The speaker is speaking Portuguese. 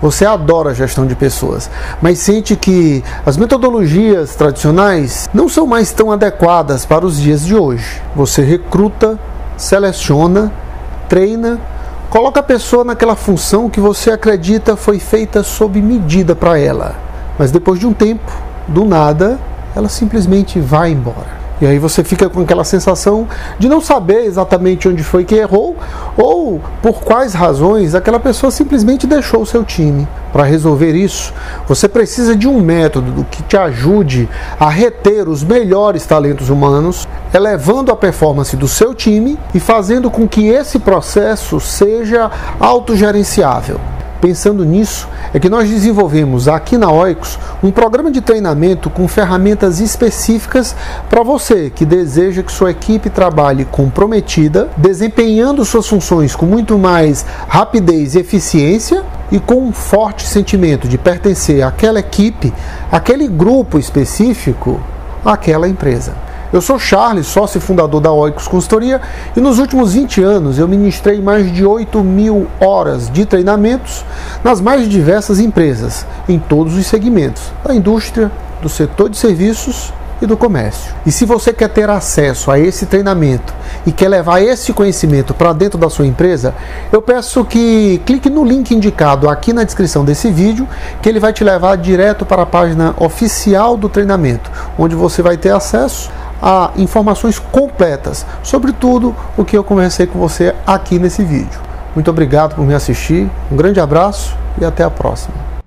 você adora a gestão de pessoas, mas sente que as metodologias tradicionais não são mais tão adequadas para os dias de hoje. Você recruta, seleciona, treina, coloca a pessoa naquela função que você acredita foi feita sob medida para ela, mas depois de um tempo, do nada, ela simplesmente vai embora. E aí você fica com aquela sensação de não saber exatamente onde foi que errou ou por quais razões aquela pessoa simplesmente deixou o seu time. Para resolver isso, você precisa de um método que te ajude a reter os melhores talentos humanos, elevando a performance do seu time e fazendo com que esse processo seja autogerenciável. Pensando nisso, é que nós desenvolvemos aqui na Oicos um programa de treinamento com ferramentas específicas para você que deseja que sua equipe trabalhe comprometida, desempenhando suas funções com muito mais rapidez e eficiência e com um forte sentimento de pertencer àquela equipe, àquele grupo específico, àquela empresa. Eu sou Charles, sócio e fundador da Oicos Consultoria, e nos últimos 20 anos eu ministrei mais de 8 mil horas de treinamentos nas mais diversas empresas, em todos os segmentos, da indústria, do setor de serviços e do comércio. E se você quer ter acesso a esse treinamento e quer levar esse conhecimento para dentro da sua empresa, eu peço que clique no link indicado aqui na descrição desse vídeo, que ele vai te levar direto para a página oficial do treinamento, onde você vai ter acesso a informações completas sobre tudo o que eu conversei com você aqui nesse vídeo. Muito obrigado por me assistir, um grande abraço e até a próxima.